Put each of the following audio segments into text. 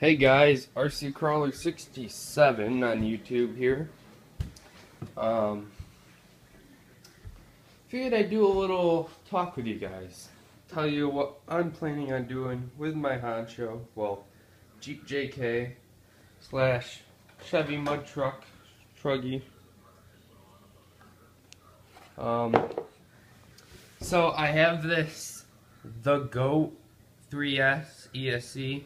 Hey guys, RC Crawler 67 on YouTube here. Um, figured I'd do a little talk with you guys. Tell you what I'm planning on doing with my Honcho, well, Jeep JK slash Chevy mud truck, truggy. Um, so I have this, the GOAT 3S ESC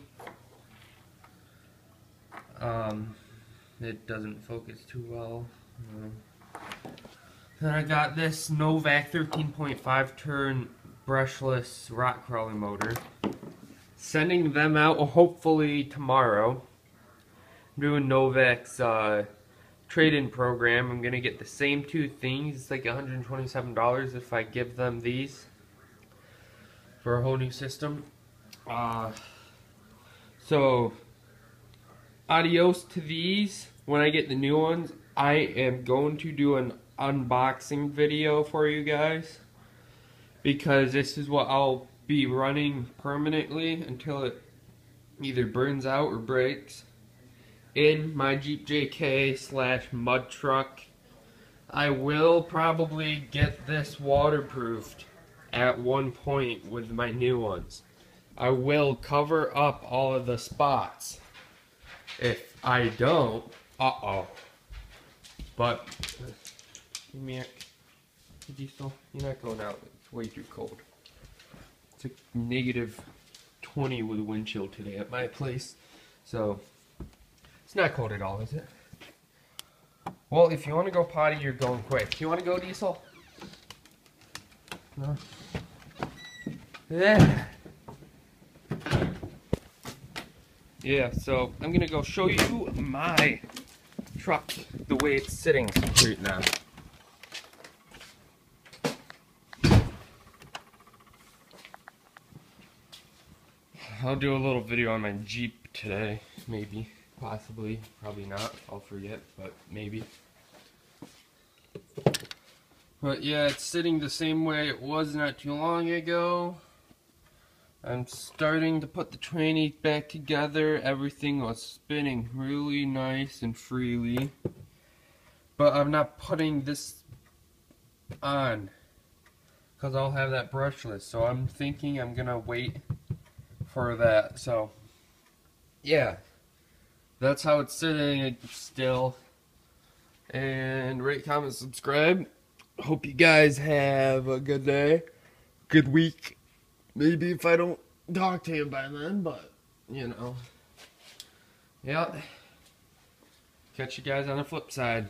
um, it doesn't focus too well. Then I got this Novak 13.5 turn brushless rock crawling motor. Sending them out hopefully tomorrow. Doing Novak's uh, trade-in program. I'm gonna get the same two things. It's like $127 if I give them these for a whole new system. Uh, so adios to these when I get the new ones. I am going to do an unboxing video for you guys because this is what I'll be running permanently until it either burns out or breaks in my Jeep JK slash mud truck. I will probably get this waterproofed at one point with my new ones. I will cover up all of the spots if I don't, uh-oh. But, give me a diesel. You're not going out. It's way too cold. It's a negative 20 with a wind chill today at my place. So, it's not cold at all, is it? Well, if you want to go potty, you're going quick. You want to go, Diesel? No? Yeah. Yeah, so I'm gonna go show you my truck the way it's sitting right now. I'll do a little video on my Jeep today, maybe, possibly, probably not, I'll forget, but maybe. But yeah, it's sitting the same way it was not too long ago. I'm starting to put the tranny back together. Everything was spinning really nice and freely. But I'm not putting this on. Because I'll have that brushless. So I'm thinking I'm going to wait for that. So, yeah. That's how it's sitting still. And rate, comment, subscribe. Hope you guys have a good day. Good week. Maybe if I don't talk to you by then, but, you know. Yeah. Catch you guys on the flip side.